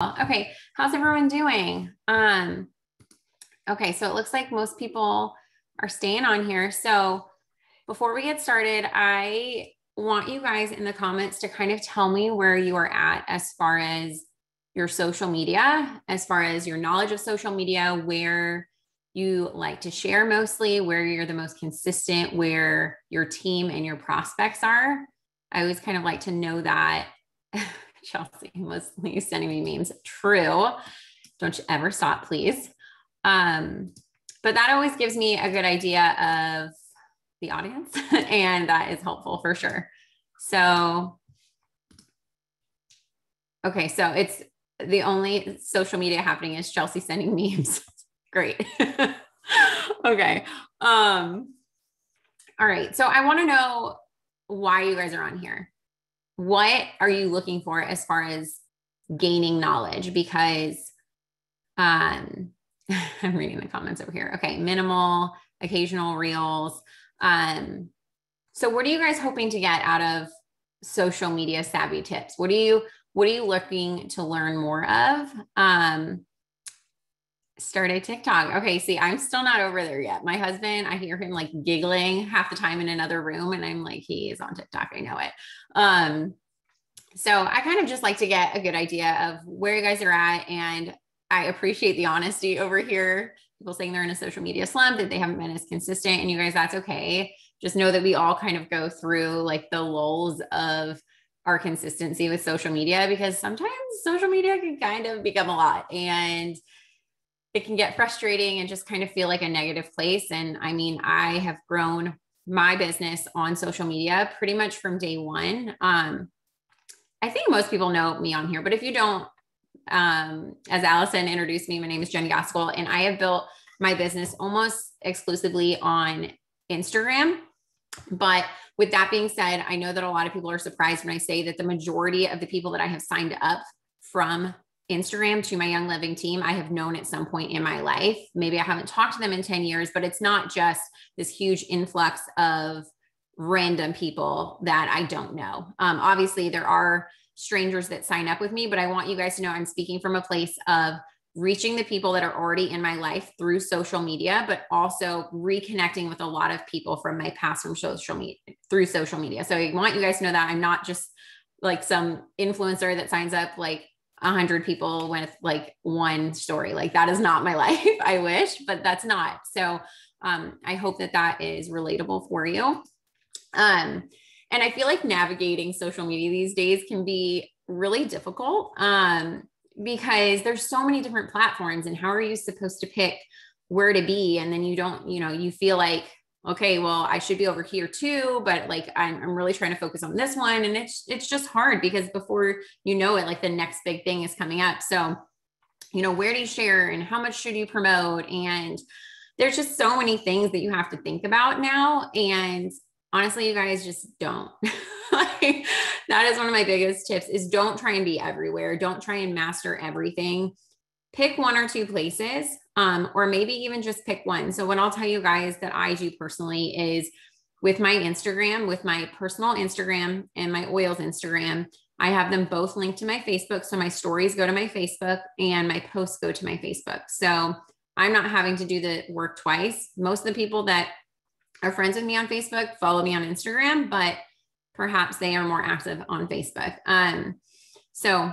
Okay, how's everyone doing? Um, okay, so it looks like most people are staying on here. So before we get started, I want you guys in the comments to kind of tell me where you are at as far as your social media, as far as your knowledge of social media, where you like to share mostly, where you're the most consistent, where your team and your prospects are. I always kind of like to know that. Chelsea mostly sending me memes. True. Don't you ever stop, please. Um, but that always gives me a good idea of the audience, and that is helpful for sure. So, okay, so it's the only social media happening is Chelsea sending memes. Great. okay. Um, all right. So I want to know why you guys are on here. What are you looking for as far as gaining knowledge? Because um, I'm reading the comments over here. Okay, minimal, occasional reels. Um, so what are you guys hoping to get out of social media savvy tips? What are you what are you looking to learn more of? Um, start a TikTok. Okay, see, I'm still not over there yet. My husband, I hear him like giggling half the time in another room, and I'm like, he is on TikTok. I know it. Um, so I kind of just like to get a good idea of where you guys are at. And I appreciate the honesty over here. People saying they're in a social media slump, that they haven't been as consistent. And you guys, that's okay. Just know that we all kind of go through like the lulls of our consistency with social media because sometimes social media can kind of become a lot. And it can get frustrating and just kind of feel like a negative place. And I mean, I have grown my business on social media pretty much from day one. Um, I think most people know me on here, but if you don't, um, as Allison introduced me, my name is Jen Gaskell, and I have built my business almost exclusively on Instagram. But with that being said, I know that a lot of people are surprised when I say that the majority of the people that I have signed up from Instagram to my Young Living team, I have known at some point in my life. Maybe I haven't talked to them in 10 years, but it's not just this huge influx of random people that I don't know. Um, obviously, there are strangers that sign up with me, but I want you guys to know I'm speaking from a place of reaching the people that are already in my life through social media, but also reconnecting with a lot of people from my past from social media through social media. So I want you guys to know that I'm not just like some influencer that signs up like a hundred people with like one story. Like that is not my life. I wish, but that's not. So um, I hope that that is relatable for you. Um, and I feel like navigating social media these days can be really difficult um, because there's so many different platforms and how are you supposed to pick where to be? And then you don't, you know, you feel like okay, well, I should be over here too, but like I'm, I'm really trying to focus on this one. And it's it's just hard because before you know it, like the next big thing is coming up. So, you know, where do you share and how much should you promote? And there's just so many things that you have to think about now. And honestly, you guys just don't. like, that is one of my biggest tips is don't try and be everywhere. Don't try and master everything. Pick one or two places um, or maybe even just pick one. So, what I'll tell you guys that I do personally is with my Instagram, with my personal Instagram and my oils Instagram, I have them both linked to my Facebook. So, my stories go to my Facebook and my posts go to my Facebook. So, I'm not having to do the work twice. Most of the people that are friends with me on Facebook follow me on Instagram, but perhaps they are more active on Facebook. Um, so,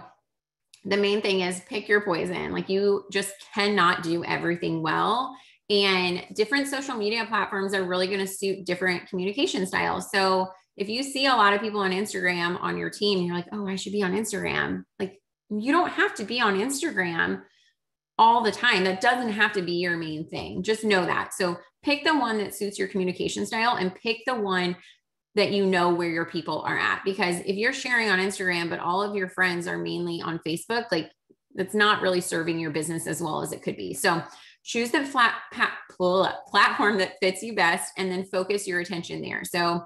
the main thing is pick your poison. Like you just cannot do everything well. And different social media platforms are really going to suit different communication styles. So if you see a lot of people on Instagram on your team, you're like, oh, I should be on Instagram. Like you don't have to be on Instagram all the time. That doesn't have to be your main thing. Just know that. So pick the one that suits your communication style and pick the one that you know where your people are at. Because if you're sharing on Instagram, but all of your friends are mainly on Facebook, like that's not really serving your business as well as it could be. So choose the flat platform that fits you best and then focus your attention there. So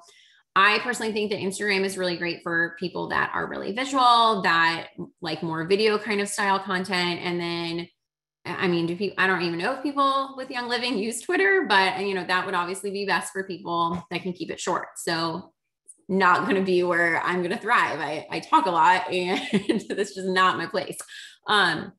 I personally think that Instagram is really great for people that are really visual, that like more video kind of style content. And then I mean, do people, I don't even know if people with Young Living use Twitter, but you know, that would obviously be best for people that can keep it short. So not going to be where I'm going to thrive. I, I talk a lot and this is not my place. Um,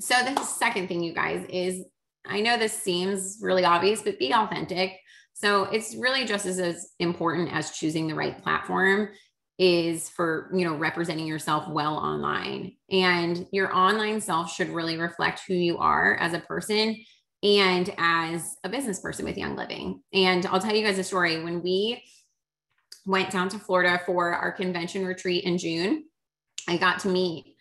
so the second thing, you guys, is I know this seems really obvious, but be authentic. So it's really just as, as important as choosing the right platform is for you know representing yourself well online. And your online self should really reflect who you are as a person and as a business person with young living. And i'll tell you guys a story. When we went down to florida for our convention retreat in june i got to meet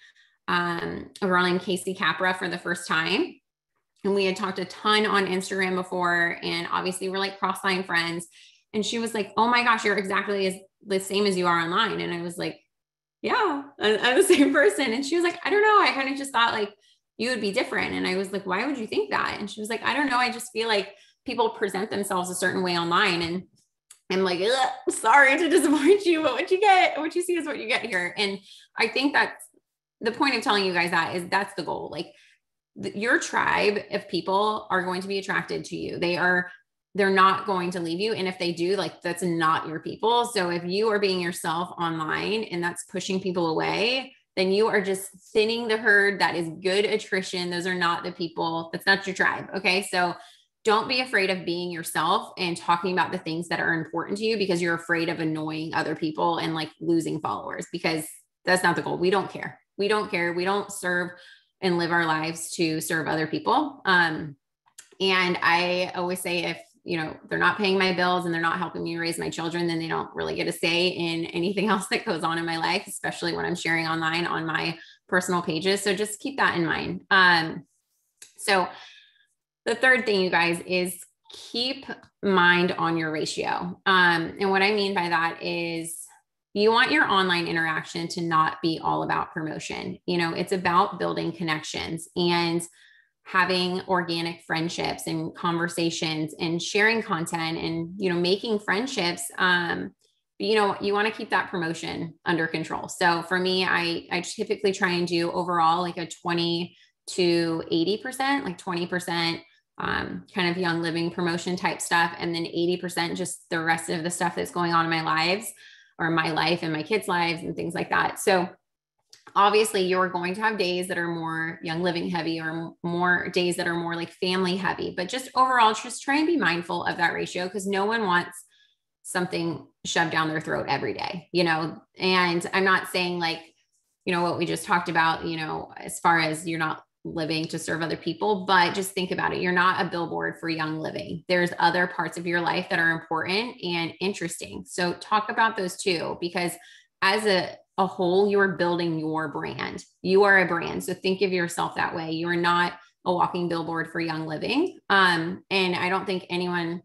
um, a girl named casey capra for the first time. And we had talked a ton on instagram before. And obviously we're like cross-line friends and she was like oh my gosh you're exactly as the same as you are online. And I was like, yeah, I'm the same person. And she was like, I don't know. I kind of just thought like you would be different. And I was like, why would you think that? And she was like, I don't know. I just feel like people present themselves a certain way online. And I'm like, sorry to disappoint you, but what you get, what you see is what you get here. And I think that's the point of telling you guys that is that's the goal. Like your tribe of people are going to be attracted to you. They are they're not going to leave you. And if they do, like that's not your people. So if you are being yourself online and that's pushing people away, then you are just thinning the herd. That is good attrition. Those are not the people, that's not your tribe. Okay. So don't be afraid of being yourself and talking about the things that are important to you because you're afraid of annoying other people and like losing followers because that's not the goal. We don't care. We don't care. We don't serve and live our lives to serve other people. Um, and I always say if you know they're not paying my bills and they're not helping me raise my children then they don't really get a say in anything else that goes on in my life especially when i'm sharing online on my personal pages. So just keep that in mind. Um, so the third thing you guys is keep mind on your ratio. Um, and what i mean by that is you want your online interaction to not be all about promotion. You know it's about building connections. And having organic friendships and conversations and sharing content and you know making friendships um you know you want to keep that promotion under control. So for me i i typically try and do overall like a 20 to 80 percent like 20 percent um, kind of young living promotion type stuff and then 80% just the rest of the stuff that's going on in my lives or my life and my kids lives and things like that. So obviously you're going to have days that are more young living heavy or more days that are more like family heavy but just overall just try and be mindful of that ratio because no one wants something shoved down their throat every day you know? And i'm not saying like you know what we just talked about you know as far as you're not living to serve other people but just think about it. You're not a billboard for young living. There's other parts of your life that are important and interesting. So talk about those too because as a a whole, you are building your brand. You are a brand. So think of yourself that way. You are not a walking billboard for young living. Um, and I don't think anyone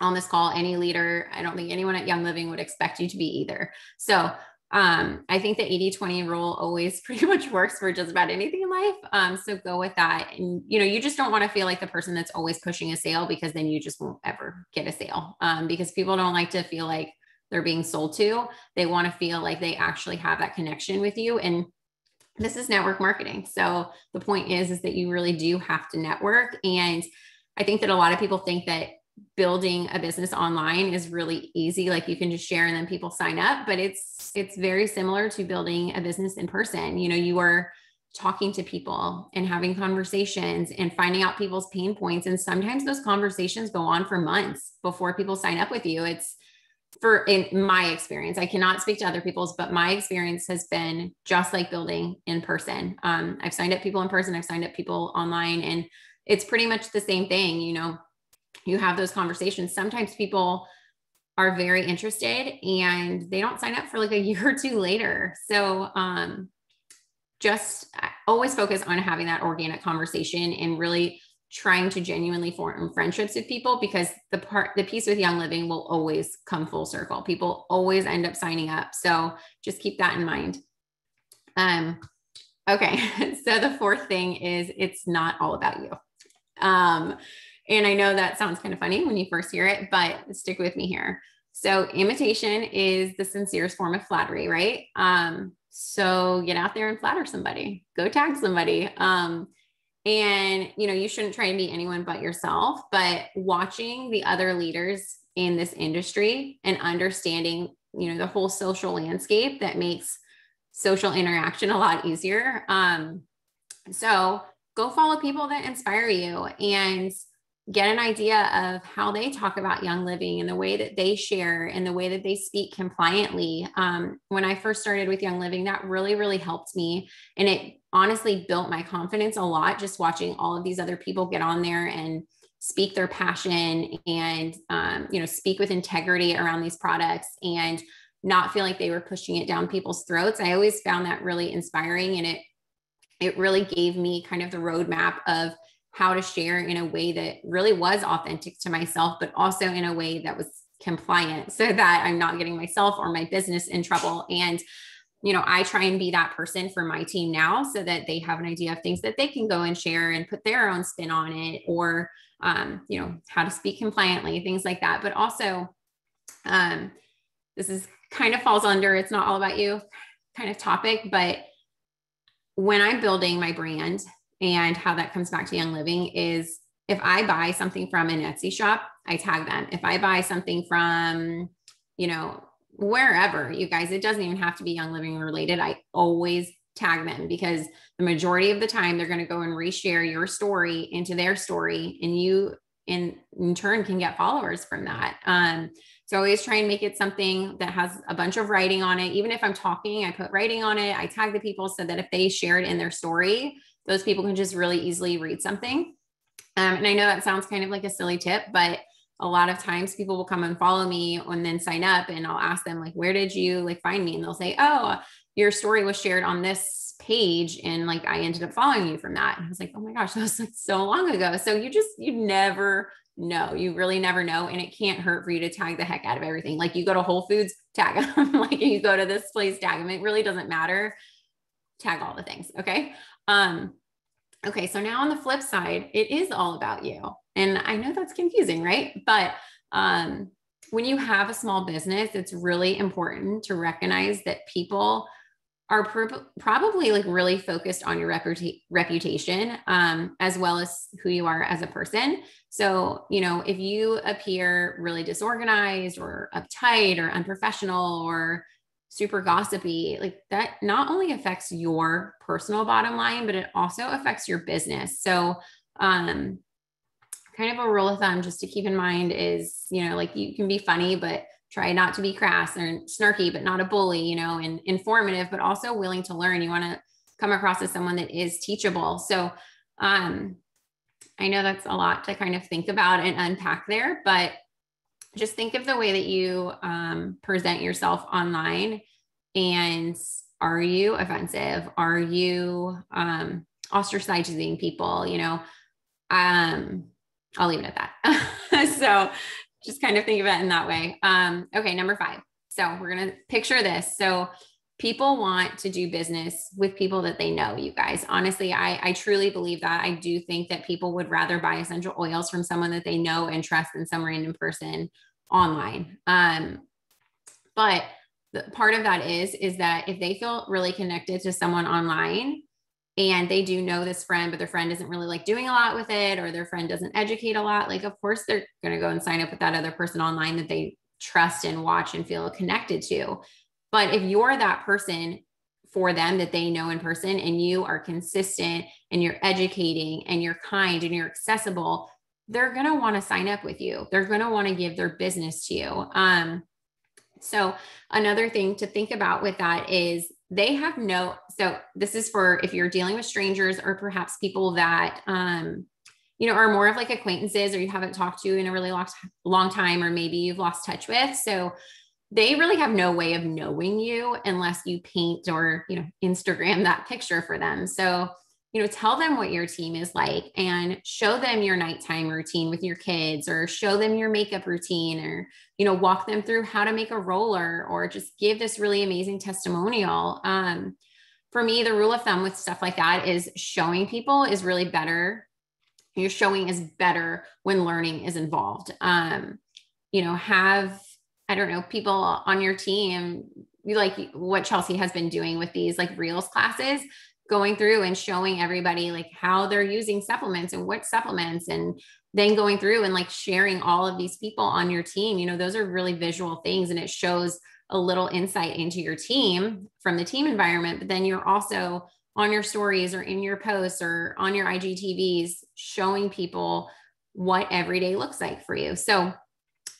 on this call, any leader, I don't think anyone at Young Living would expect you to be either. So um, I think the 80 20 rule always pretty much works for just about anything in life. Um, so go with that. And, you know, you just don't want to feel like the person that's always pushing a sale because then you just won't ever get a sale um, because people don't like to feel like they're being sold to. They want to feel like they actually have that connection with you. And this is network marketing. So the point is, is that you really do have to network. And I think that a lot of people think that building a business online is really easy like you can just share and then people sign up but it's it's very similar to building a business in person you know you are talking to people and having conversations and finding out people's pain points and sometimes those conversations go on for months before people sign up with you it's for in my experience i cannot speak to other people's but my experience has been just like building in person. Um, i've signed up people in person i've signed up people online and it's pretty much the same thing you know. You have those conversations. Sometimes people are very interested and they don't sign up for like a year or two later. So um, just always focus on having that organic conversation and really trying to genuinely form friendships with people because the part the piece with young living will always come full circle. People always end up signing up. So just keep that in mind. Um okay. So the fourth thing is it's not all about you. Um and i know that sounds kind of funny when you first hear it but stick with me here. So imitation is the sincerest form of flattery right? Um so get out there and flatter somebody. Go tag somebody. Um and, you know, you shouldn't try and be anyone but yourself, but watching the other leaders in this industry and understanding, you know, the whole social landscape that makes social interaction a lot easier. Um, So go follow people that inspire you and get an idea of how they talk about young living and the way that they share and the way that they speak compliantly. Um, when I first started with Young Living, that really, really helped me. And it honestly built my confidence a lot just watching all of these other people get on there and speak their passion and um, you know speak with integrity around these products and not feel like they were pushing it down people's throats. I always found that really inspiring and it it really gave me kind of the roadmap of how to share in a way that really was authentic to myself but also in a way that was compliant so that i'm not getting myself or my business in trouble. And you know, I try and be that person for my team now so that they have an idea of things that they can go and share and put their own spin on it or, um, you know, how to speak compliantly, things like that. But also, um, this is kind of falls under it's not all about you kind of topic, but when I'm building my brand and how that comes back to Young Living is if I buy something from an Etsy shop, I tag them. If I buy something from, you know, wherever you guys, it doesn't even have to be Young Living related. I always tag them because the majority of the time they're going to go and reshare your story into their story and you in, in turn can get followers from that. Um, so always try and make it something that has a bunch of writing on it. Even if I'm talking, I put writing on it. I tag the people so that if they share it in their story, those people can just really easily read something. Um, and I know that sounds kind of like a silly tip, but a lot of times people will come and follow me and then sign up and I'll ask them like where did you like find me? And they'll say oh your story was shared on this page and like I ended up following you from that. And I was like oh my gosh that was like so long ago. So you just you never know. You really never know and it can't hurt for you to tag the heck out of everything. Like you go to Whole Foods tag them like you go to this place tag them it really doesn't matter. Tag all the things okay? Um okay so now on the flip side it is all about you and I know that's confusing, right? But um, when you have a small business, it's really important to recognize that people are pr- probably like really focused on your reputa- reputation um, as well as who you are as a person. So, you know, if you appear really disorganized or uptight or unprofessional or super gossipy, like that not only affects your personal bottom line, but it also affects your business. So, um, kind of a rule of thumb just to keep in mind is, you know, like you can be funny, but try not to be crass or snarky, but not a bully, you know, and informative, but also willing to learn. You want to come across as someone that is teachable. So, um, I know that's a lot to kind of think about and unpack there, but just think of the way that you um, present yourself online and are you offensive? Are you um, ostracizing people? You know, um, I'll leave it at that. so just kind of think of it in that way. Um, okay, number five. So we're going to picture this. So people want to do business with people that they know, you guys. Honestly, I, I truly believe that. I do think that people would rather buy essential oils from someone that they know and trust than some random person online. Um, but the, part of that is, is that if they feel really connected to someone online, and they do know this friend, but their friend isn't really like doing a lot with it, or their friend doesn't educate a lot, like, of course, they're going to go and sign up with that other person online that they trust and watch and feel connected to. But if you're that person for them that they know in person and you are consistent and you're educating and you're kind and you're accessible, they're going to want to sign up with you. They're going to want to give their business to you. Um, so, another thing to think about with that is they have no so this is for if you're dealing with strangers or perhaps people that um you know are more of like acquaintances or you haven't talked to in a really long, long time or maybe you've lost touch with. So they really have no way of knowing you unless you paint or you know instagram that picture for them. So you know, tell them what your team is like and show them your nighttime routine with your kids or show them your makeup routine or, you know, walk them through how to make a roller or just give this really amazing testimonial. Um, for me, the rule of thumb with stuff like that is showing people is really better. Your showing is better when learning is involved. Um, you know, have, I don't know, people on your team, like what Chelsea has been doing with these like reels classes going through and showing everybody like how they're using supplements and what supplements and then going through and like sharing all of these people on your team you know those are really visual things and it shows a little insight into your team from the team environment but then you're also on your stories or in your posts or on your IGTVs, showing people what every day looks like for you. So,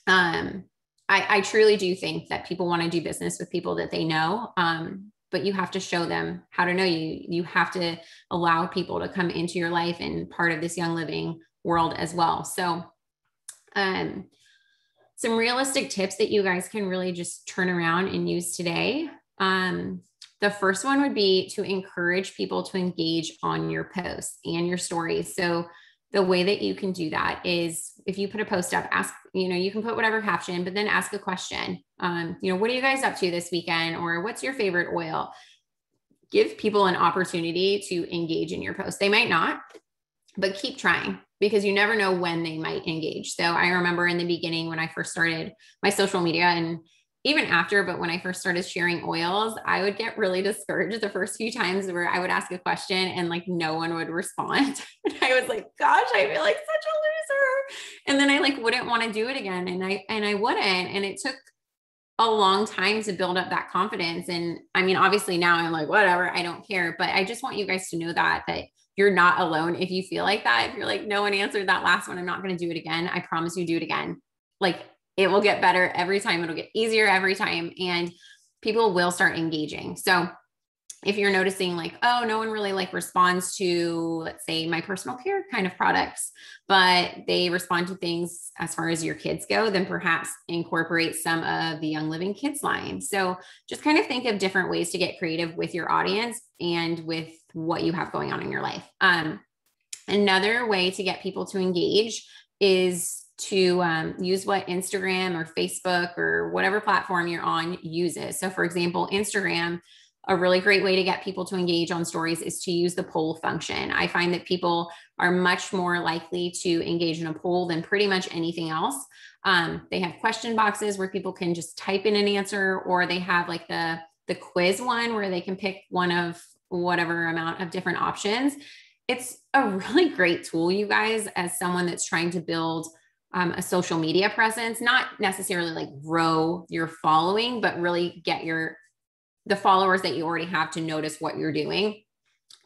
um, I, I truly do think that people want to do business with people that they know. Um, but you have to show them how to know you. You have to allow people to come into your life and part of this young living world as well. So, um, some realistic tips that you guys can really just turn around and use today. Um, the first one would be to encourage people to engage on your posts and your stories. So, the way that you can do that is if you put a post up, ask, you know, you can put whatever caption, but then ask a question. Um, you know, what are you guys up to this weekend? Or what's your favorite oil? Give people an opportunity to engage in your post. They might not, but keep trying because you never know when they might engage. So I remember in the beginning when I first started my social media and even after, but when I first started sharing oils, I would get really discouraged the first few times where I would ask a question and like no one would respond. and I was like, gosh, I feel like such a loser. And then I like wouldn't want to do it again. And I and I wouldn't. And it took a long time to build up that confidence. And I mean, obviously now I'm like, whatever, I don't care. But I just want you guys to know that that you're not alone if you feel like that. If you're like, no one answered that last one, I'm not going to do it again. I promise you do it again. Like it will get better every time. It'll get easier every time. And people will start engaging. So if you're noticing like, oh, no one really like responds to, let's say, my personal care kind of products, but they respond to things as far as your kids go, then perhaps incorporate some of the Young Living Kids line. So just kind of think of different ways to get creative with your audience and with what you have going on in your life. Um, another way to get people to engage is to um, use what Instagram or Facebook or whatever platform you're on uses. So, for example, Instagram, a really great way to get people to engage on stories is to use the poll function. I find that people are much more likely to engage in a poll than pretty much anything else. Um, they have question boxes where people can just type in an answer, or they have like the the quiz one where they can pick one of whatever amount of different options. It's a really great tool, you guys, as someone that's trying to build um, a social media presence, not necessarily like grow your following, but really get your the followers that you already have to notice what you're doing,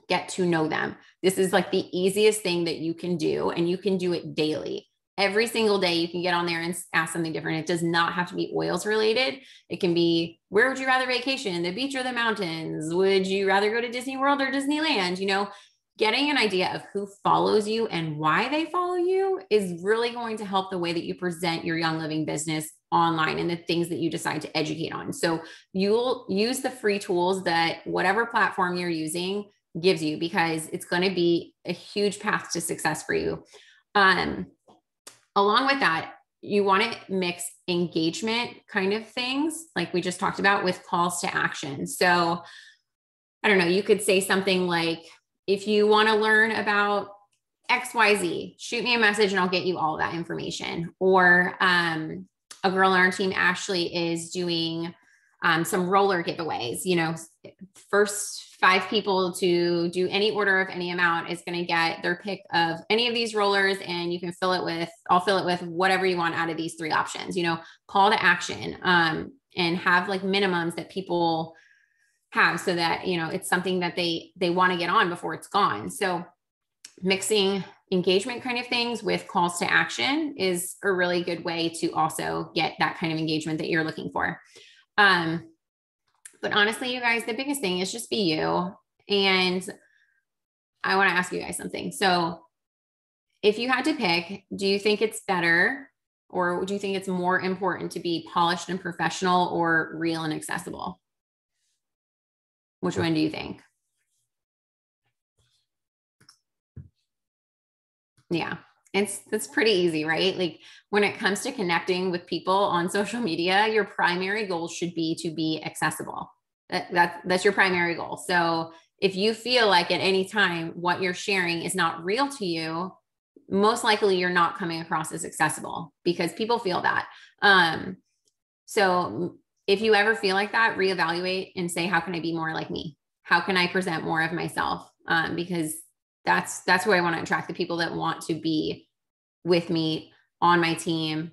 get to know them. This is like the easiest thing that you can do, and you can do it daily. Every single day, you can get on there and ask something different. It does not have to be oils related. It can be where would you rather vacation, the beach or the mountains? Would you rather go to Disney World or Disneyland? You know, getting an idea of who follows you and why they follow you is really going to help the way that you present your young living business online and the things that you decide to educate on. So you'll use the free tools that whatever platform you're using gives you because it's going to be a huge path to success for you. Um, along with that, you want to mix engagement kind of things like we just talked about with calls to action. So I don't know, you could say something like, if you want to learn about XYZ, shoot me a message and I'll get you all that information. Or um, a girl on our team, Ashley, is doing um, some roller giveaways. You know, first five people to do any order of any amount is going to get their pick of any of these rollers, and you can fill it with, I'll fill it with whatever you want out of these three options. You know, call to action um, and have like minimums that people have so that you know it's something that they they want to get on before it's gone. So mixing engagement kind of things with calls to action is a really good way to also get that kind of engagement that you're looking for. Um but honestly you guys the biggest thing is just be you. And i want to ask you guys something. So if you had to pick do you think it's better or do you think it's more important to be polished and professional or real and accessible which one do you think? Yeah, it's it's pretty easy, right? Like when it comes to connecting with people on social media, your primary goal should be to be accessible. That, that that's your primary goal. So if you feel like at any time what you're sharing is not real to you, most likely you're not coming across as accessible because people feel that. Um, so if you ever feel like that, reevaluate and say, how can I be more like me? How can I present more of myself? Um, because that's that's who I want to attract the people that want to be with me on my team,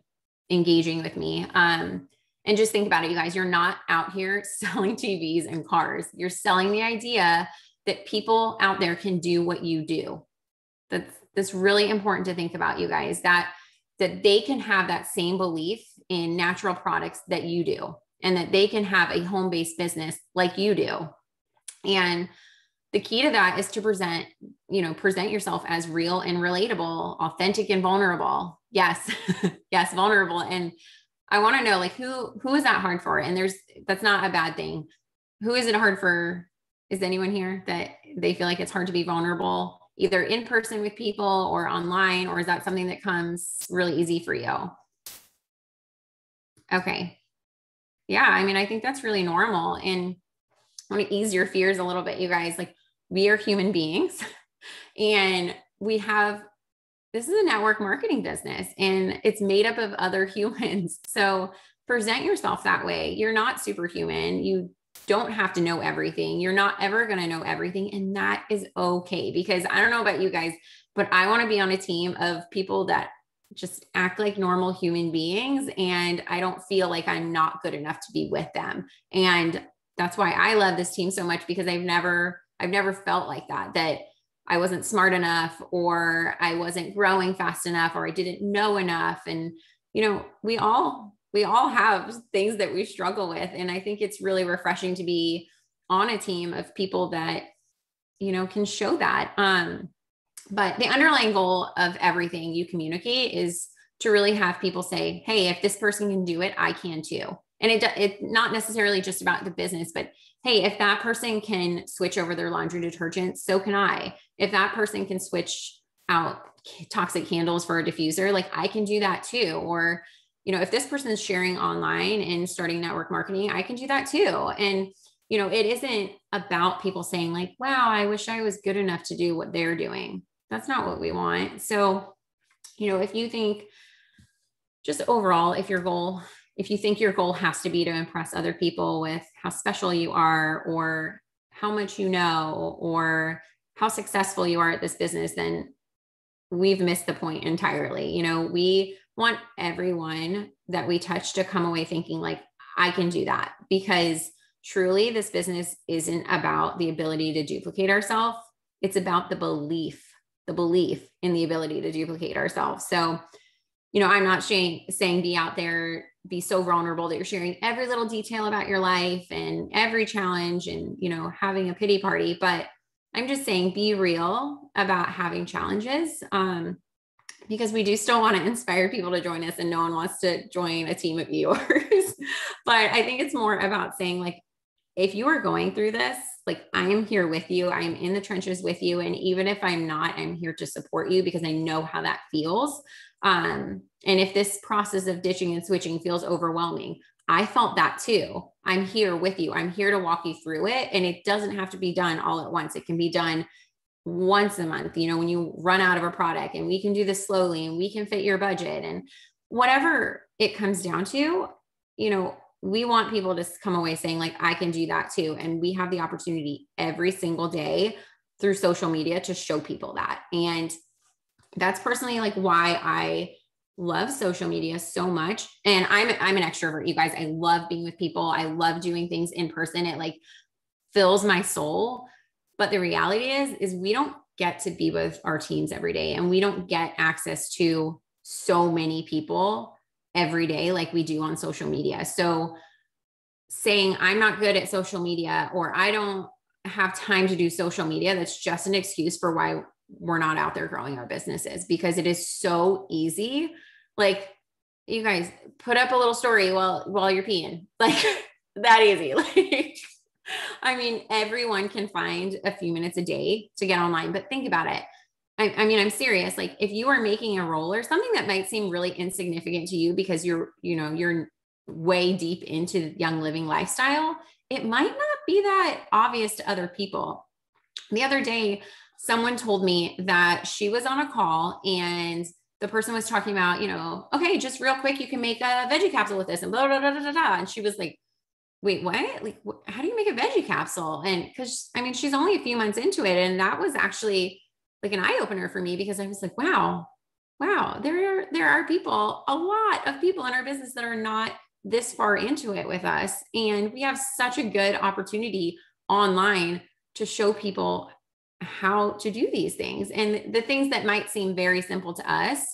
engaging with me. Um, and just think about it, you guys. You're not out here selling TVs and cars. You're selling the idea that people out there can do what you do. That's that's really important to think about you guys that that they can have that same belief in natural products that you do and that they can have a home-based business like you do. And the key to that is to present, you know, present yourself as real and relatable, authentic and vulnerable. Yes. yes, vulnerable and I want to know like who who is that hard for? And there's that's not a bad thing. Who is it hard for? Is anyone here that they feel like it's hard to be vulnerable either in person with people or online or is that something that comes really easy for you? Okay. Yeah, I mean, I think that's really normal and I want to ease your fears a little bit, you guys. Like we are human beings and we have this is a network marketing business and it's made up of other humans. So present yourself that way. You're not superhuman. You don't have to know everything. You're not ever going to know everything. And that is okay because I don't know about you guys, but I want to be on a team of people that just act like normal human beings. And I don't feel like I'm not good enough to be with them. And that's why I love this team so much because I've never, I've never felt like that, that I wasn't smart enough or I wasn't growing fast enough or I didn't know enough. And, you know, we all, we all have things that we struggle with. And I think it's really refreshing to be on a team of people that, you know, can show that. Um, but the underlying goal of everything you communicate is to really have people say, Hey, if this person can do it, I can too. And it, it's not necessarily just about the business, but hey, if that person can switch over their laundry detergent, so can I. If that person can switch out toxic candles for a diffuser, like I can do that too. Or, you know, if this person is sharing online and starting network marketing, I can do that too. And, you know, it isn't about people saying, like, wow, I wish I was good enough to do what they're doing. That's not what we want. So, you know, if you think just overall, if your goal if you think your goal has to be to impress other people with how special you are or how much you know or how successful you are at this business, then we've missed the point entirely. You know, we want everyone that we touch to come away thinking, like, I can do that because truly this business isn't about the ability to duplicate ourselves. It's about the belief, the belief in the ability to duplicate ourselves. So, you know, I'm not saying, saying be out there be so vulnerable that you're sharing every little detail about your life and every challenge and you know having a pity party but i'm just saying be real about having challenges um, because we do still want to inspire people to join us and no one wants to join a team of viewers but i think it's more about saying like if you are going through this like i am here with you i am in the trenches with you and even if i'm not i'm here to support you because i know how that feels um, and if this process of ditching and switching feels overwhelming, I felt that too. I'm here with you. I'm here to walk you through it. And it doesn't have to be done all at once. It can be done once a month, you know, when you run out of a product and we can do this slowly and we can fit your budget and whatever it comes down to, you know, we want people to come away saying, like, I can do that too. And we have the opportunity every single day through social media to show people that. And that's personally like why I love social media so much. And i'm i'm an extrovert you guys. I love being with people. I love doing things in person. It like fills my soul. But the reality is is we don't get to be with our teams every day and we don't get access to so many people every day like we do on social media so saying i'm not good at social media or i don't have time to do social media that's just an excuse for why we're not out there growing our businesses because it is so easy. Like you guys put up a little story while while you're peeing. Like that easy. Like I mean, everyone can find a few minutes a day to get online, but think about it. I, I, mean, I'm serious. Like if you are making a roll or something that might seem really insignificant to you because you're, you know, you're way deep into young living lifestyle, it might not be that obvious to other people. The other day, someone told me that she was on a call and the person was talking about, you know, okay, just real quick, you can make a veggie capsule with this and blah, blah, blah, blah, blah, blah. And she was like, wait, what? Like, how do you make a veggie capsule? And because I mean, she's only a few months into it. And that was actually like an eye opener for me because I was like, wow, wow, there are, there are people, a lot of people in our business that are not this far into it with us. And we have such a good opportunity online to show people how to do these things. And the things that might seem very simple to us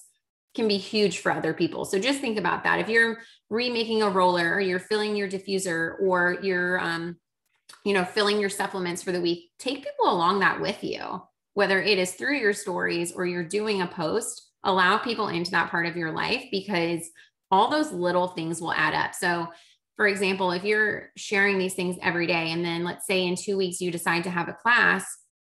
can be huge for other people. So just think about that. If you're remaking a roller or you're filling your diffuser or you're um, you know, filling your supplements for the week, take people along that with you, whether it is through your stories or you're doing a post, allow people into that part of your life because all those little things will add up. So, for example, if you're sharing these things every day, and then let's say in two weeks you decide to have a class,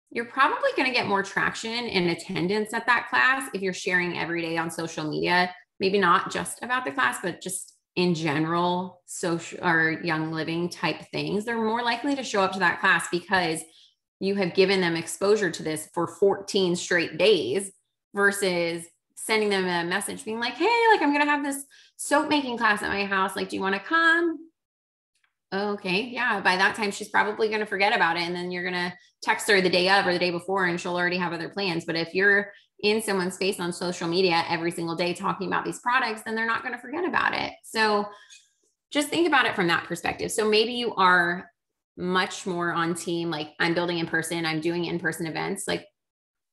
you're probably going to get more traction and attendance at that class if you're sharing every day on social media. Maybe not just about the class, but just in general, social or young living type things. They're more likely to show up to that class because you have given them exposure to this for 14 straight days versus sending them a message being like, hey, like I'm going to have this soap making class at my house. Like, do you want to come? Okay. Yeah. By that time, she's probably going to forget about it. And then you're going to text her the day of or the day before, and she'll already have other plans. But if you're in someone's face on social media every single day talking about these products, then they're not going to forget about it. So just think about it from that perspective. So maybe you are much more on team, like I'm building in person, I'm doing in person events. Like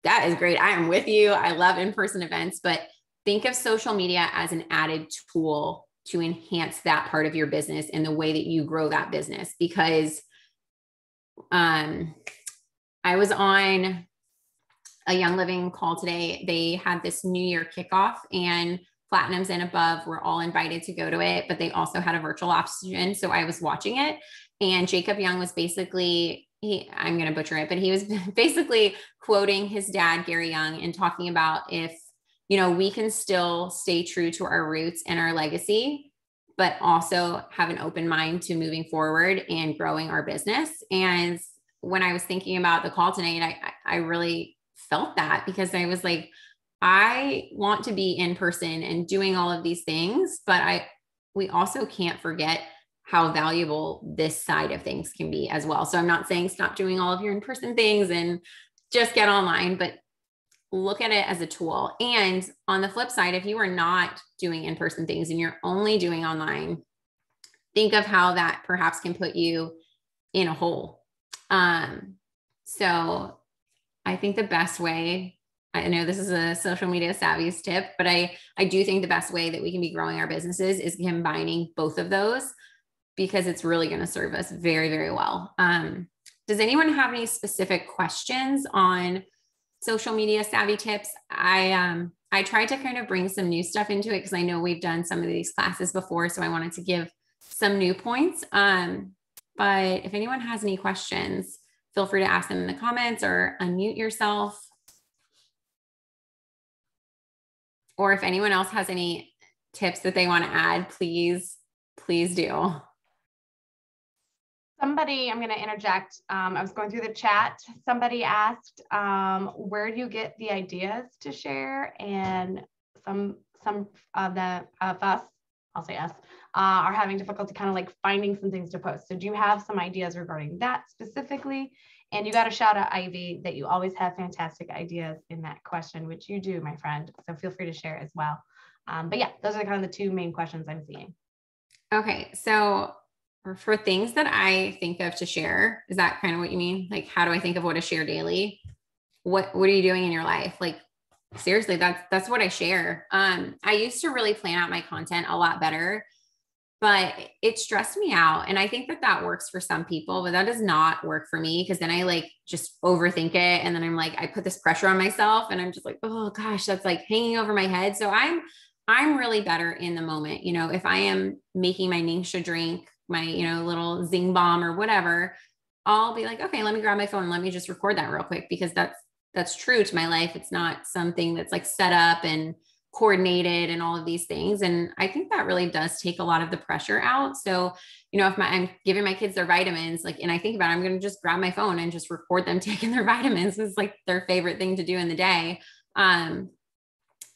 that is great. I am with you. I love in person events, but think of social media as an added tool to enhance that part of your business and the way that you grow that business because um I was on a young living call today. They had this new year kickoff and platinums and above were all invited to go to it, but they also had a virtual oxygen. So I was watching it and Jacob Young was basically he I'm going to butcher it, but he was basically quoting his dad Gary Young and talking about if you know, we can still stay true to our roots and our legacy, but also have an open mind to moving forward and growing our business. And when I was thinking about the call tonight, I, I really felt that because I was like, I want to be in person and doing all of these things, but I, we also can't forget how valuable this side of things can be as well. So I'm not saying stop doing all of your in person things and just get online, but look at it as a tool. And on the flip side, if you are not doing in person things and you're only doing online, think of how that perhaps can put you in a hole. Um, so I think the best way, I know this is a social media savvies tip, but I, I do think the best way that we can be growing our businesses is combining both of those because it's really going to serve us very, very well. Um, does anyone have any specific questions on social media savvy tips, I um I tried to kind of bring some new stuff into it because I know we've done some of these classes before, so I wanted to give some new points. Um, but if anyone has any questions, feel free to ask them in the comments or unmute yourself. Or if anyone else has any tips that they want to add, please, please do. Somebody, I'm going to interject. Um, I was going through the chat. Somebody asked, um, where do you get the ideas to share? And some some of the of us, I'll say us, uh, are having difficulty kind of like finding some things to post. So do you have some ideas regarding that specifically? And you got to shout out Ivy that you always have fantastic ideas in that question, which you do, my friend. So feel free to share as well. Um, but yeah, those are kind of the two main questions I'm seeing. Okay, so or for things that I think of to share. Is that kind of what you mean? Like, how do I think of what to share daily? What What are you doing in your life? Like, seriously, that's that's what I share. Um, I used to really plan out my content a lot better, but it stressed me out, and I think that that works for some people, but that does not work for me because then I like just overthink it, and then I'm like, I put this pressure on myself, and I'm just like, oh gosh, that's like hanging over my head. So I'm I'm really better in the moment. You know, if I am making my Ningxia drink my, you know, little zing bomb or whatever, I'll be like, okay, let me grab my phone. Let me just record that real quick because that's, that's true to my life. It's not something that's like set up and coordinated and all of these things. And I think that really does take a lot of the pressure out. So, you know, if my, I'm giving my kids their vitamins, like, and I think about it, I'm going to just grab my phone and just record them taking their vitamins. It's like their favorite thing to do in the day. Um,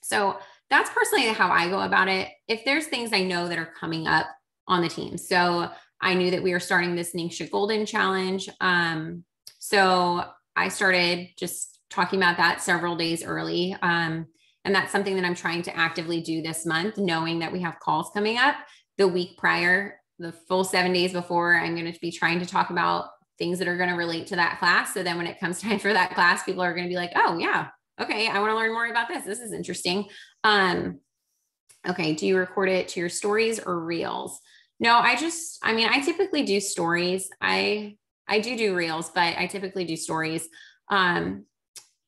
so that's personally how I go about it. If there's things I know that are coming up on the team. So I knew that we were starting this Ningxia Golden Challenge. Um, so I started just talking about that several days early. Um, and that's something that I'm trying to actively do this month, knowing that we have calls coming up the week prior, the full seven days before. I'm going to be trying to talk about things that are going to relate to that class. So then when it comes time for that class, people are going to be like, oh, yeah, okay, I want to learn more about this. This is interesting. Um, okay, do you record it to your stories or reels? No, I just, I mean, I typically do stories. I I do do reels, but I typically do stories. Um,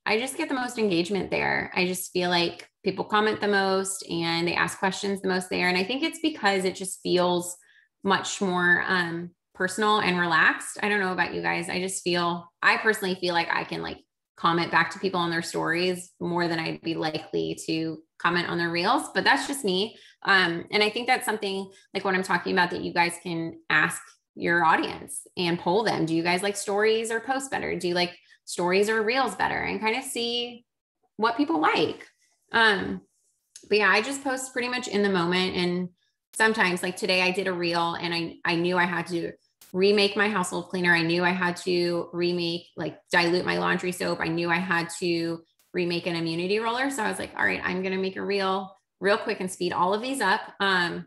I just get the most engagement there. I just feel like people comment the most and they ask questions the most there. And I think it's because it just feels much more um, personal and relaxed. I don't know about you guys. I just feel, I personally feel like I can like comment back to people on their stories more than I'd be likely to comment on their reels, but that's just me. Um, and I think that's something like what I'm talking about that you guys can ask your audience and poll them. Do you guys like stories or posts better? Do you like stories or reels better? And kind of see what people like. Um, but yeah, I just post pretty much in the moment. And sometimes like today I did a reel and I, I knew I had to remake my household cleaner. I knew I had to remake, like dilute my laundry soap. I knew I had to remake an immunity roller. So I was like, all right, I'm going to make a reel real quick and speed all of these up. Um,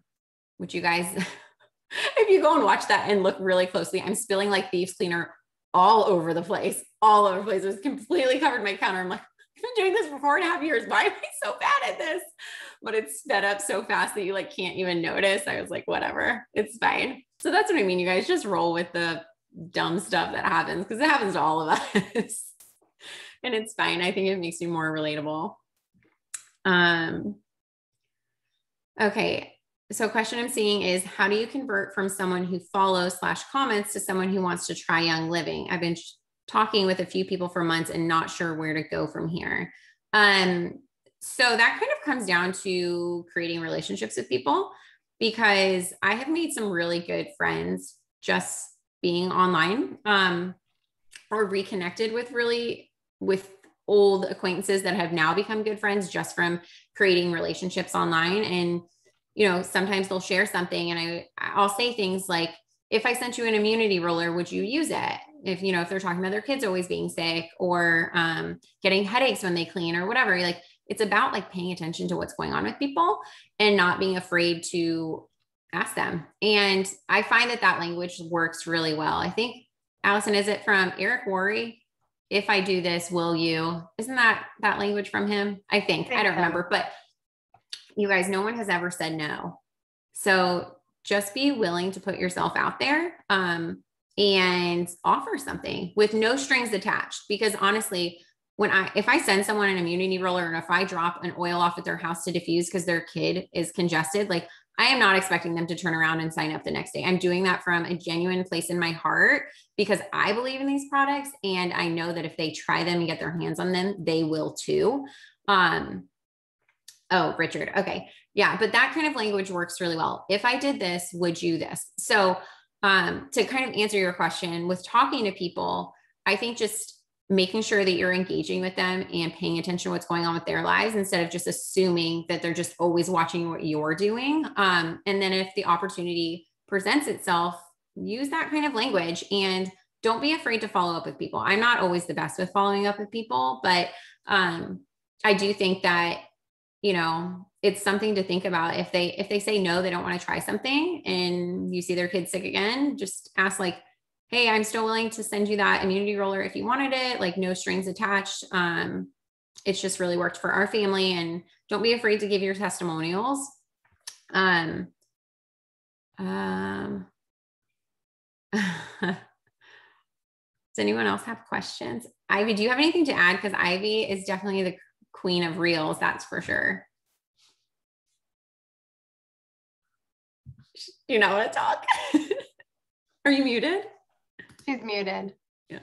which you guys, if you go and watch that and look really closely, I'm spilling like thieves cleaner all over the place, all over the place. It was completely covered my counter. I'm like, I've been doing this for four and a half years. Why am I so bad at this? But it's sped up so fast that you like can't even notice. I was like, whatever, it's fine. So that's what I mean. You guys just roll with the dumb stuff that happens because it happens to all of us. And it's fine. I think it makes you more relatable. Um, okay. So question I'm seeing is how do you convert from someone who follows slash comments to someone who wants to try young living? I've been talking with a few people for months and not sure where to go from here. Um, so that kind of comes down to creating relationships with people because I have made some really good friends just being online um, or reconnected with really with old acquaintances that have now become good friends just from creating relationships online. And you know sometimes they'll share something and i i'll say things like if i sent you an immunity roller would you use it? If you know if they're talking about their kids always being sick or um, getting headaches when they clean or whatever like it's about like paying attention to what's going on with people and not being afraid to ask them. And i find that that language works really well. I think allison is it from eric worre if I do this, will you? Isn't that that language from him? I think. I, I don't so. remember, but you guys, no one has ever said no. So just be willing to put yourself out there um, and offer something with no strings attached. Because honestly, when I if I send someone an immunity roller and if I drop an oil off at their house to diffuse because their kid is congested, like I am not expecting them to turn around and sign up the next day. I'm doing that from a genuine place in my heart because I believe in these products and I know that if they try them and get their hands on them, they will too. Um, oh, Richard. Okay. Yeah. But that kind of language works really well. If I did this, would you this? So, um, to kind of answer your question with talking to people, I think just making sure that you're engaging with them and paying attention to what's going on with their lives instead of just assuming that they're just always watching what you're doing. Um, and then if the opportunity presents itself, use that kind of language and don't be afraid to follow up with people. I'm not always the best with following up with people, but um, I do think that, you know, it's something to think about. If they if they say no, they don't want to try something and you see their kid sick again, just ask like, hey, I'm still willing to send you that immunity roller if you wanted it, like no strings attached. Um, it's just really worked for our family. And don't be afraid to give your testimonials. Um, um, does anyone else have questions? Ivy, do you have anything to add? Because Ivy is definitely the queen of reels, that's for sure. You not want to talk? Are you muted? She's muted. Yeah.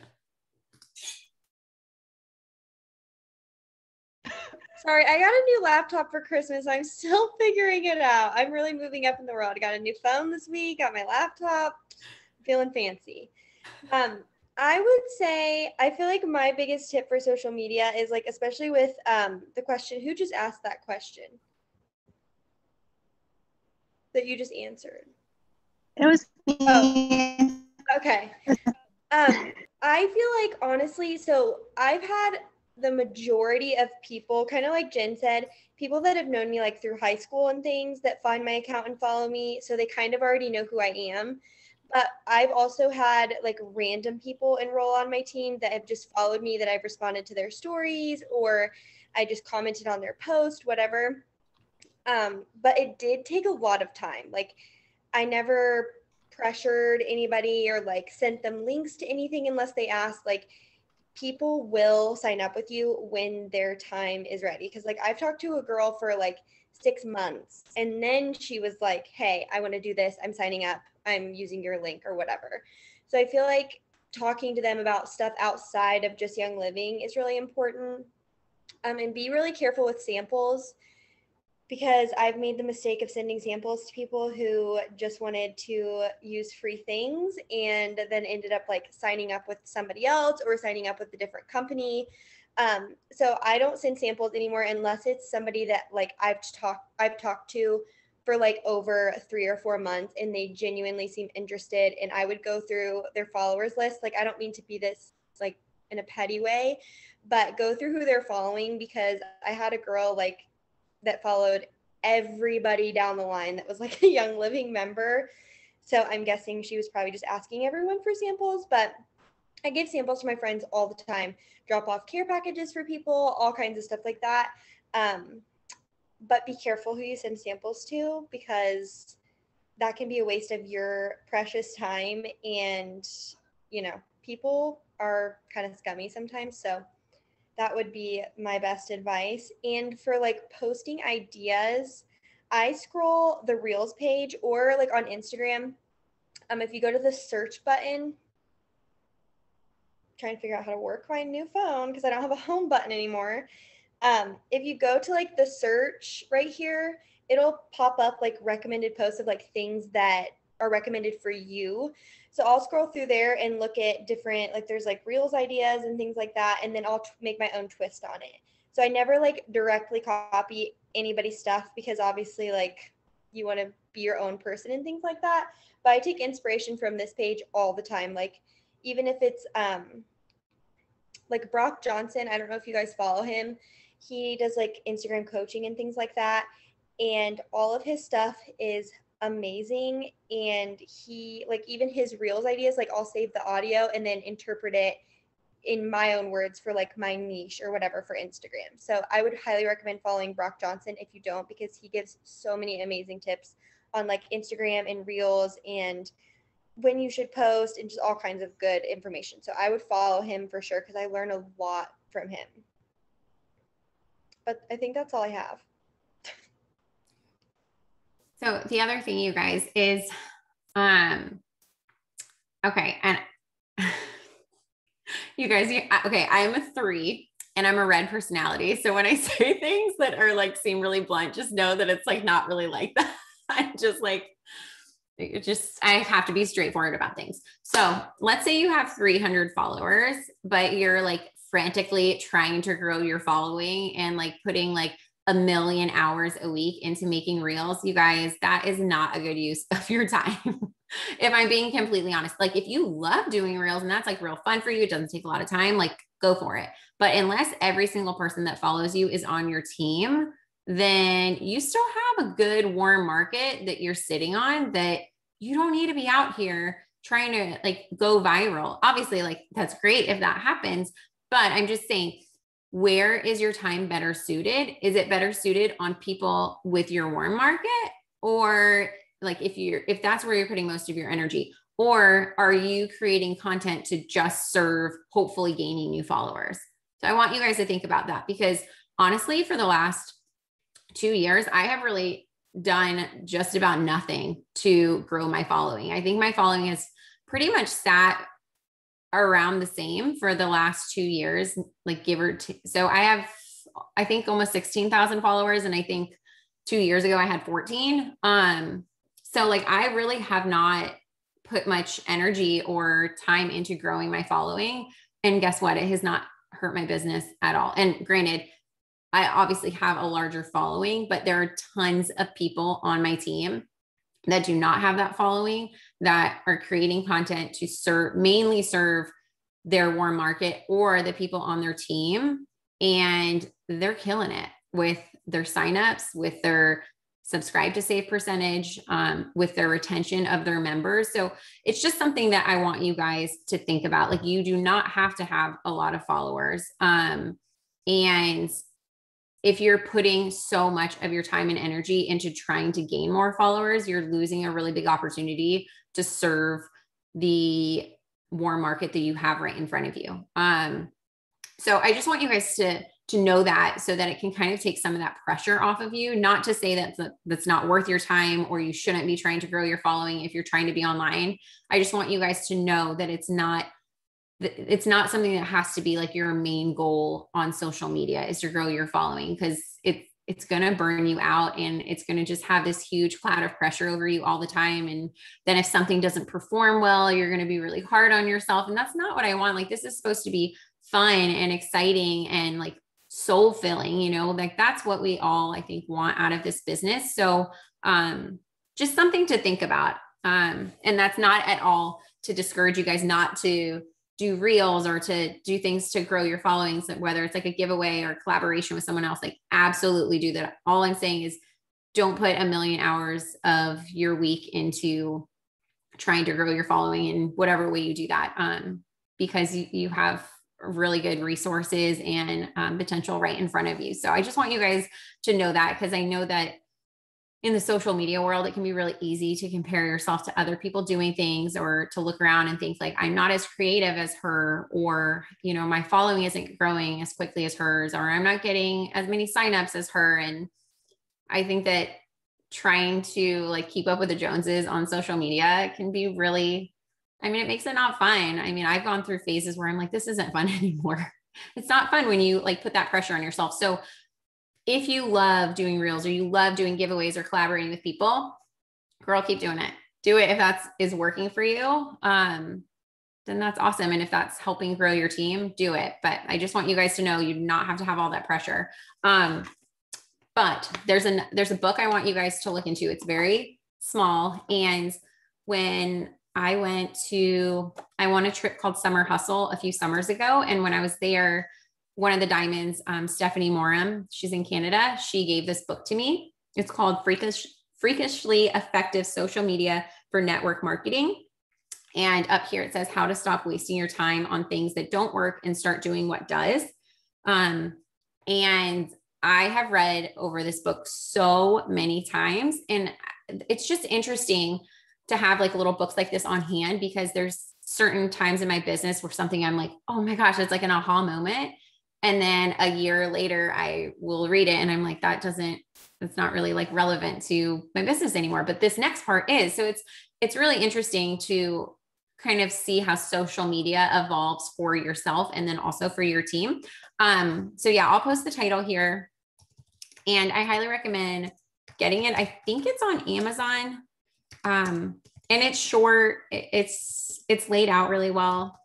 Sorry, I got a new laptop for Christmas. I'm still figuring it out. I'm really moving up in the world. I got a new phone this week, got my laptop, feeling fancy. Um, I would say I feel like my biggest tip for social media is like, especially with um, the question, who just asked that question that you just answered? It was me. Oh. Okay. Um, I feel like honestly, so I've had the majority of people, kind of like Jen said, people that have known me like through high school and things that find my account and follow me. So they kind of already know who I am. But I've also had like random people enroll on my team that have just followed me that I've responded to their stories or I just commented on their post, whatever. Um, but it did take a lot of time. Like I never pressured anybody or like sent them links to anything unless they asked. Like people will sign up with you when their time is ready. Cause like I've talked to a girl for like six months and then she was like, Hey, I want to do this. I'm signing up. I'm using your link or whatever. So I feel like talking to them about stuff outside of just young living is really important. Um, and be really careful with samples because I've made the mistake of sending samples to people who just wanted to use free things and then ended up like signing up with somebody else or signing up with a different company. Um, so I don't send samples anymore unless it's somebody that like I've talked I've talked to for like over three or four months and they genuinely seem interested and I would go through their followers list. Like I don't mean to be this like in a petty way, but go through who they're following because I had a girl like that followed everybody down the line that was like a young living member. So I'm guessing she was probably just asking everyone for samples, but I give samples to my friends all the time, drop off care packages for people, all kinds of stuff like that. Um, but be careful who you send samples to because that can be a waste of your precious time. And, you know, people are kind of scummy sometimes. So that would be my best advice. And for like posting ideas, I scroll the Reels page or like on Instagram. Um, if you go to the search button, trying to figure out how to work my new phone because I don't have a home button anymore. Um, if you go to like the search right here, it'll pop up like recommended posts of like things that are recommended for you. So I'll scroll through there and look at different, like there's like reels ideas and things like that. And then I'll t- make my own twist on it. So I never like directly copy anybody's stuff because obviously like you want to be your own person and things like that. But I take inspiration from this page all the time. Like even if it's um like Brock Johnson, I don't know if you guys follow him. He does like Instagram coaching and things like that. And all of his stuff is amazing and he like even his reels ideas like I'll save the audio and then interpret it in my own words for like my niche or whatever for Instagram. So I would highly recommend following Brock Johnson if you don't because he gives so many amazing tips on like Instagram and reels and when you should post and just all kinds of good information. So I would follow him for sure because I learn a lot from him. But I think that's all I have. So the other thing, you guys, is um okay, and you guys, okay, I'm a three and I'm a red personality. So when I say things that are like seem really blunt, just know that it's like not really like that. I'm just like just I have to be straightforward about things. So let's say you have 300 followers, but you're like frantically trying to grow your following and like putting like a million hours a week into making reels, you guys, that is not a good use of your time. if I'm being completely honest, like if you love doing reels and that's like real fun for you, it doesn't take a lot of time, like go for it. But unless every single person that follows you is on your team, then you still have a good warm market that you're sitting on that you don't need to be out here trying to like go viral. Obviously, like that's great if that happens, but I'm just saying where is your time better suited? Is it better suited on people with your warm market or like if you're if that's where you're putting most of your energy or are you creating content to just serve hopefully gaining new followers? So I want you guys to think about that because honestly for the last 2 years I have really done just about nothing to grow my following. I think my following has pretty much sat around the same for the last two years, like give or take. So I have, I think almost 16,000 followers. And I think two years ago I had 14. Um, so like I really have not put much energy or time into growing my following. And guess what? It has not hurt my business at all. And granted, I obviously have a larger following, but there are tons of people on my team that do not have that following that are creating content to serve mainly serve their warm market or the people on their team and they're killing it with their signups with their subscribe to Save Percentage um, with their retention of their members. So it's just something that I want you guys to think about. Like you do not have to have a lot of followers. Um, and if you're putting so much of your time and energy into trying to gain more followers, you're losing a really big opportunity to serve the warm market that you have right in front of you. Um, so I just want you guys to to know that so that it can kind of take some of that pressure off of you. Not to say that that's not worth your time or you shouldn't be trying to grow your following if you're trying to be online. I just want you guys to know that it's not it's not something that has to be like your main goal on social media is to grow your following because it's it's going to burn you out and it's going to just have this huge cloud of pressure over you all the time and then if something doesn't perform well you're going to be really hard on yourself and that's not what i want like this is supposed to be fun and exciting and like soul filling you know like that's what we all i think want out of this business so um just something to think about um and that's not at all to discourage you guys not to do reels or to do things to grow your followings, whether it's like a giveaway or collaboration with someone else, like absolutely do that. All I'm saying is don't put a million hours of your week into trying to grow your following in whatever way you do that. Um, because you, you have really good resources and um, potential right in front of you. So I just want you guys to know that because I know that in the social media world, it can be really easy to compare yourself to other people doing things or to look around and think like I'm not as creative as her or you know my following isn't growing as quickly as hers or I'm not getting as many signups as her and I think that trying to like keep up with the Joneses on social media can be really I mean it makes it not fun. I mean I've gone through phases where I'm like this isn't fun anymore. It's not fun when you like put that pressure on yourself. So if you love doing reels or you love doing giveaways or collaborating with people, girl, keep doing it. Do it if that's is working for you. Um, then that's awesome. And if that's helping grow your team, do it. But I just want you guys to know you do not have to have all that pressure. Um, but there's a there's a book I want you guys to look into. It's very small. And when I went to I won a trip called Summer Hustle a few summers ago. And when I was there, one of the diamonds, um, Stephanie Moram, she's in Canada. She gave this book to me. It's called Freakish, Freakishly Effective Social Media for Network Marketing. And up here it says how to stop wasting your time on things that don't work and start doing what does. Um, and I have read over this book so many times. And it's just interesting to have like little books like this on hand because there's certain times in my business where something I'm like, oh my gosh, it's like an aha moment. And then a year later, I will read it and I'm like, that doesn't, it's not really like relevant to my business anymore. But this next part is. So it's, it's really interesting to kind of see how social media evolves for yourself and then also for your team. Um, so yeah, I'll post the title here. And I highly recommend getting it. I think it's on Amazon. Um, and it's short, it's it's laid out really well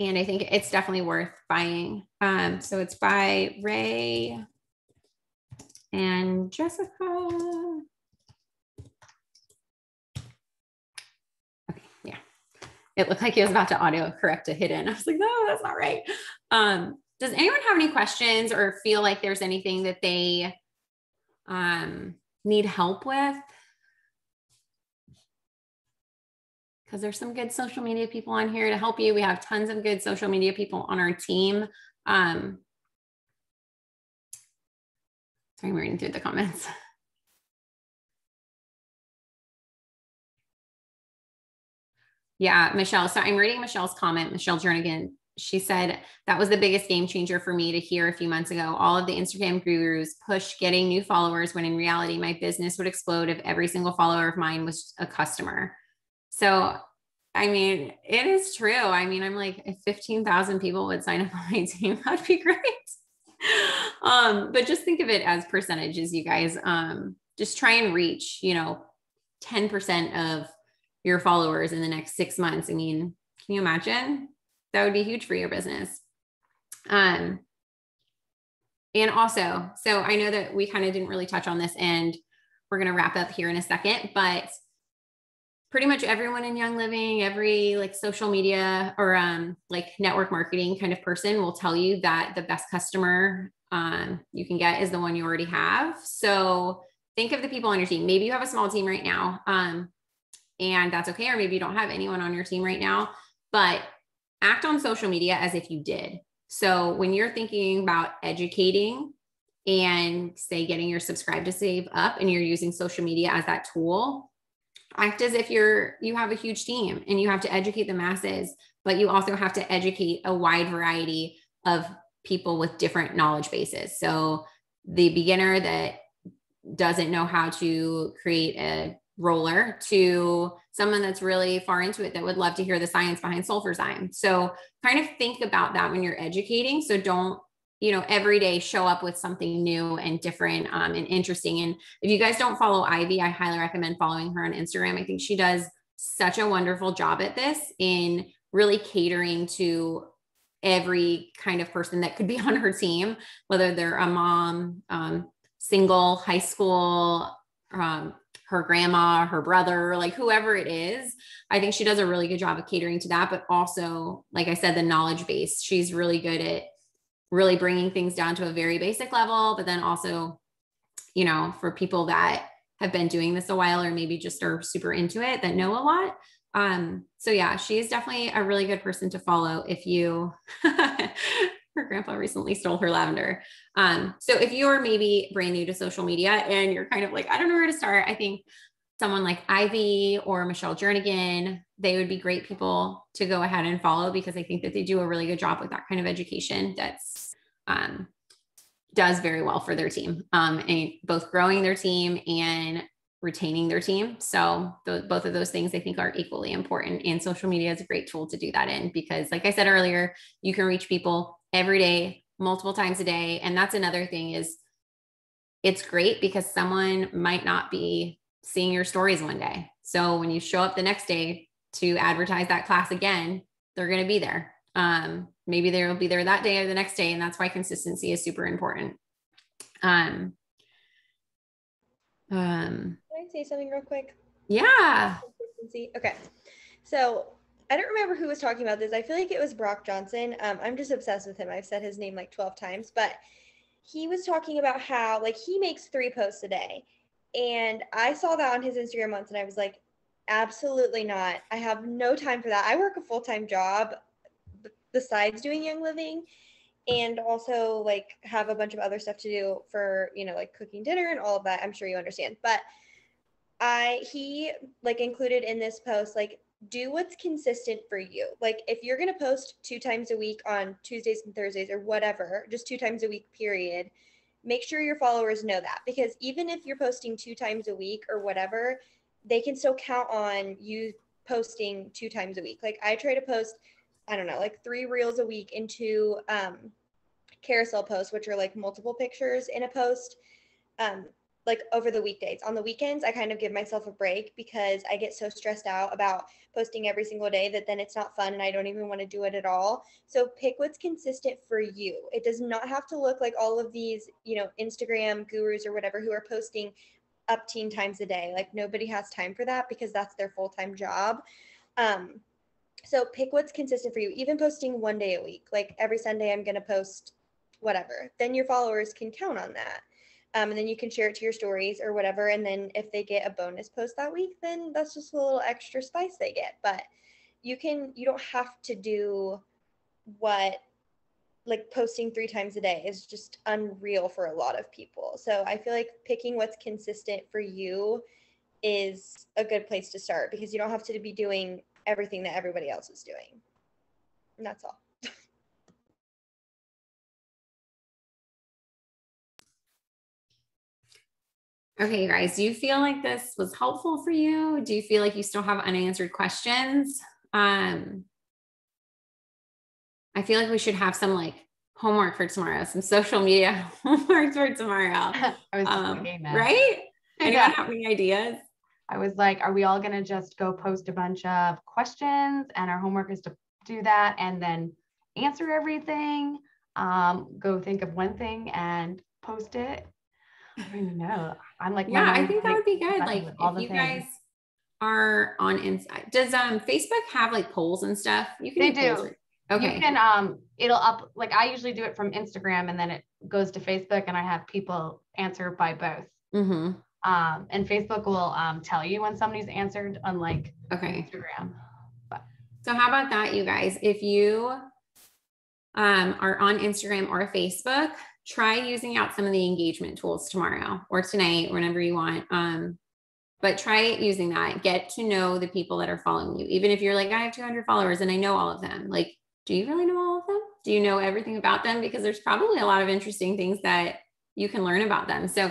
and I think it's definitely worth buying. Um, so it's by Ray and Jessica. Okay, yeah. It looked like he was about to auto correct a hidden. I was like, no, that's not right. Um, does anyone have any questions or feel like there's anything that they um, need help with? Because there's some good social media people on here to help you. We have tons of good social media people on our team. Um, sorry, I'm reading through the comments. Yeah, Michelle. So I'm reading Michelle's comment, Michelle Jernigan. She said, that was the biggest game changer for me to hear a few months ago. All of the Instagram gurus push getting new followers when in reality, my business would explode if every single follower of mine was a customer. So, I mean, it is true. I mean, I'm like, if 15,000 people would sign up on my team, that'd be great. um, but just think of it as percentages, you guys. Um, just try and reach, you know, 10% of your followers in the next six months. I mean, can you imagine? That would be huge for your business. Um, and also, so I know that we kind of didn't really touch on this, and we're going to wrap up here in a second, but pretty much everyone in young living every like social media or um, like network marketing kind of person will tell you that the best customer um, you can get is the one you already have. So think of the people on your team. Maybe you have a small team right now, um, and that's okay. Or maybe you don't have anyone on your team right now, but act on social media as if you did. So when you're thinking about educating and say getting your subscribe to save up and you're using social media as that tool, act as if you're you have a huge team and you have to educate the masses, but you also have to educate a wide variety of people with different knowledge bases. So the beginner that doesn't know how to create a roller to someone that's really far into it that would love to hear the science behind sulfurzyme. So kind of think about that when you're educating. So don't, you know, every day show up with something new and different um, and interesting. And if you guys don't follow Ivy, I highly recommend following her on Instagram. I think she does such a wonderful job at this in really catering to every kind of person that could be on her team, whether they're a mom, um, single, high school, um, her grandma, her brother, like whoever it is. I think she does a really good job of catering to that. But also, like I said, the knowledge base, she's really good at really bringing things down to a very basic level. But then also, you know, for people that have been doing this a while or maybe just are super into it that know a lot. Um, so yeah, she is definitely a really good person to follow if you her grandpa recently stole her lavender. Um, so if you're maybe brand new to social media and you're kind of like, I don't know where to start, I think someone like Ivy or Michelle Jernigan, they would be great people to go ahead and follow because I think that they do a really good job with that kind of education that's um, does very well for their team um, and both growing their team and retaining their team. So th- both of those things I think are equally important. And social media is a great tool to do that in because, like I said earlier, you can reach people every day, multiple times a day. And that's another thing is it's great because someone might not be seeing your stories one day. So when you show up the next day to advertise that class again, they're going to be there. Um, maybe they'll be there that day or the next day. And that's why consistency is super important. Um, um, Can I say something real quick? Yeah. Consistency. Okay. So I don't remember who was talking about this. I feel like it was Brock Johnson. Um, I'm just obsessed with him. I've said his name like 12 times, but he was talking about how like he makes three posts a day. And I saw that on his Instagram once and I was like, absolutely not. I have no time for that. I work a full time job besides doing Young Living and also like have a bunch of other stuff to do for, you know, like cooking dinner and all of that. I'm sure you understand. But I, he like included in this post, like do what's consistent for you. Like if you're going to post two times a week on Tuesdays and Thursdays or whatever, just two times a week period, make sure your followers know that because even if you're posting two times a week or whatever, they can still count on you posting two times a week. Like I try to post I don't know, like three reels a week into um carousel posts, which are like multiple pictures in a post. Um, like over the weekdays. On the weekends, I kind of give myself a break because I get so stressed out about posting every single day that then it's not fun and I don't even want to do it at all. So pick what's consistent for you. It does not have to look like all of these, you know, Instagram gurus or whatever who are posting up teen times a day. Like nobody has time for that because that's their full-time job. Um, so pick what's consistent for you. Even posting one day a week, like every Sunday, I'm going to post whatever. Then your followers can count on that um, and then you can share it to your stories or whatever. And then if they get a bonus post that week, then that's just a little extra spice they get. But you can, you don't have to do what like posting three times a day is just unreal for a lot of people. So I feel like picking what's consistent for you is a good place to start because you don't have to be doing everything that everybody else is doing. And that's all. Okay, guys, do you feel like this was helpful for you? Do you feel like you still have unanswered questions? Um, I feel like we should have some like homework for tomorrow, some social media homework for tomorrow. I was um, right? Anyone yeah. have any ideas? I was like, are we all going to just go post a bunch of questions and our homework is to do that and then answer everything? Um, go think of one thing and post it I don't know. I'm like, yeah, I think that would be good. Like, if you things. guys are on inside, does um Facebook have like polls and stuff? You can they do. Okay. You can um it'll up like I usually do it from Instagram and then it goes to Facebook and I have people answer by both. hmm Um and Facebook will um tell you when somebody's answered unlike Okay. Instagram. But. So how about that, you guys? If you um, are on Instagram or Facebook, try using out some of the engagement tools tomorrow or tonight, whenever you want. Um, but try using that. Get to know the people that are following you. Even if you're like, I have 200 followers and I know all of them. Like, do you really know all of them? Do you know everything about them? Because there's probably a lot of interesting things that you can learn about them. So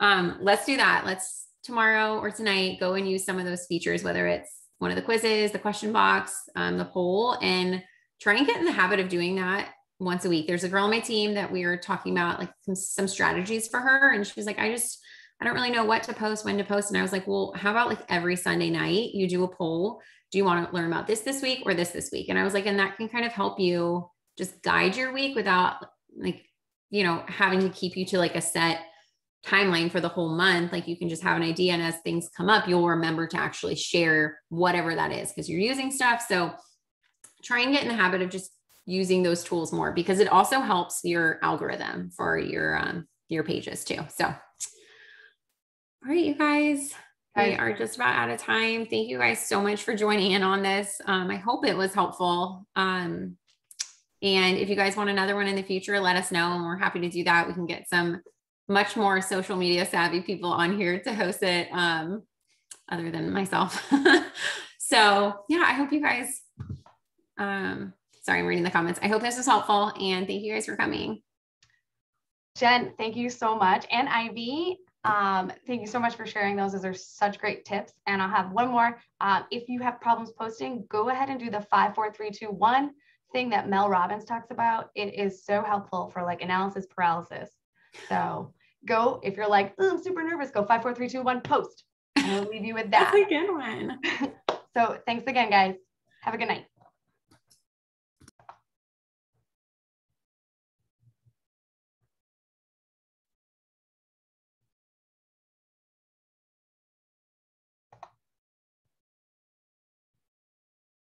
um, let's do that. Let's tomorrow or tonight go and use some of those features, whether it's one of the quizzes, the question box, um, the poll, and try and get in the habit of doing that once a week. There's a girl on my team that we were talking about like some, some strategies for her. And she's like, I just, I don't really know what to post, when to post. And I was like, well, how about like every Sunday night you do a poll? Do you want to learn about this this week or this this week? And I was like, and that can kind of help you just guide your week without like, you know, having to keep you to like a set timeline for the whole month. Like you can just have an idea. And as things come up, you'll remember to actually share whatever that is because you're using stuff. So try and get in the habit of just using those tools more because it also helps your algorithm for your um, your pages too. So all right, you guys. We are just about out of time. Thank you guys so much for joining in on this. Um, I hope it was helpful. Um, and if you guys want another one in the future, let us know and we're happy to do that. We can get some much more social media savvy people on here to host it, um, other than myself. so yeah, I hope you guys, um, sorry, I'm reading the comments. I hope this was helpful and thank you guys for coming. Jen, thank you so much. And Ivy, um, thank you so much for sharing those. Those are such great tips. And I'll have one more. Um, if you have problems posting, go ahead and do the five, four, three, two, one thing that Mel Robbins talks about. It is so helpful for like analysis paralysis. So go, if you're like, "Oh, I'm super nervous, go five, four, three, two, one, post. And we'll leave you with that. That's a good one. so thanks again, guys. Have a good night.